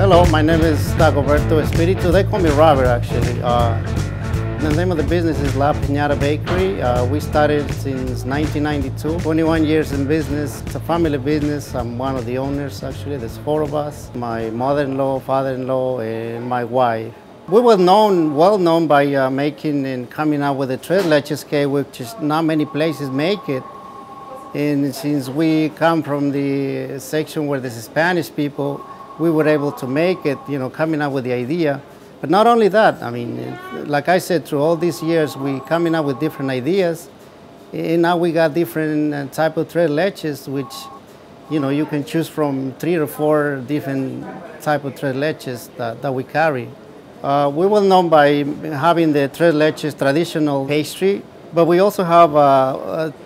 Hello, my name is Dagoberto Espiritu. They call me Robert, actually. Uh, the name of the business is La Piñata Bakery. Uh, we started since 1992. 21 years in business. It's a family business. I'm one of the owners, actually. There's four of us. My mother-in-law, father-in-law, and my wife. We were known, well known by uh, making and coming out with a tres leches cake, which is not many places make it. And since we come from the section where there's Spanish people, we were able to make it, you know, coming up with the idea. But not only that, I mean, like I said, through all these years, we coming up with different ideas. And now we got different uh, type of tres leches, which, you know, you can choose from three or four different type of tres leches that, that we carry. Uh, we were known by having the tres leches traditional pastry, but we also have uh,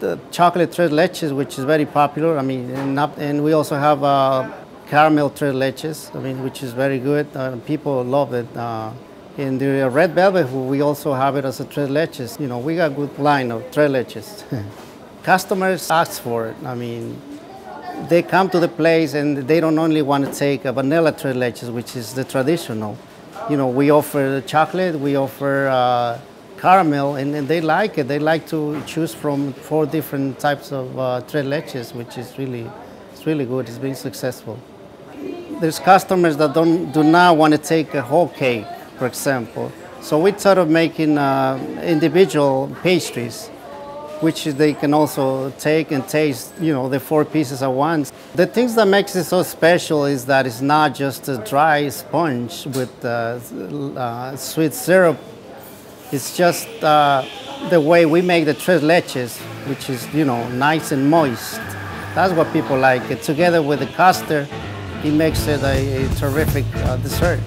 uh, chocolate tres leches, which is very popular. I mean, and, and we also have uh, caramel tres leches, I mean, which is very good. Uh, people love it. Uh, in the red velvet, we also have it as a tres leches. You know, we got a good line of tres leches. Customers ask for it. I mean, they come to the place and they don't only want to take a vanilla tres leches, which is the traditional. You know, we offer chocolate, we offer uh, caramel, and, and, they like it. They like to choose from four different types of uh, tres leches, which is really, it's really good. It's been successful there's customers that don't, do not want to take a whole cake, for example. So we of making uh, individual pastries, which they can also take and taste, you know, the four pieces at once. The things that makes it so special is that it's not just a dry sponge with uh, uh, sweet syrup. It's just uh, the way we make the tres leches, which is, you know, nice and moist. That's what people like. It together with the custard, it makes it a, a terrific uh, dessert.